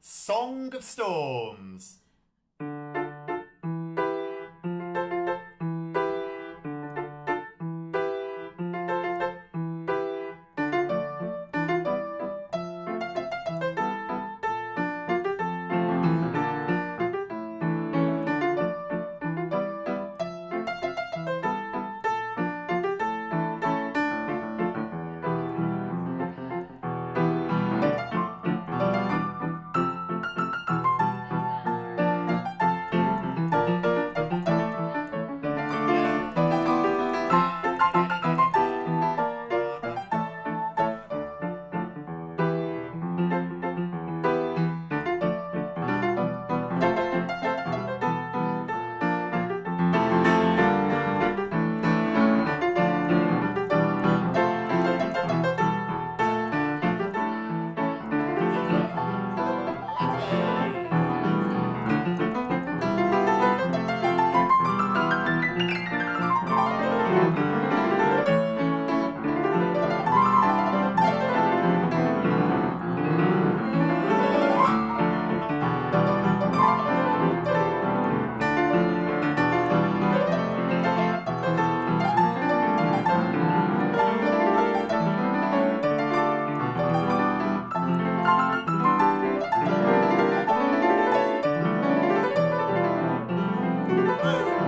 Song of Storms. oh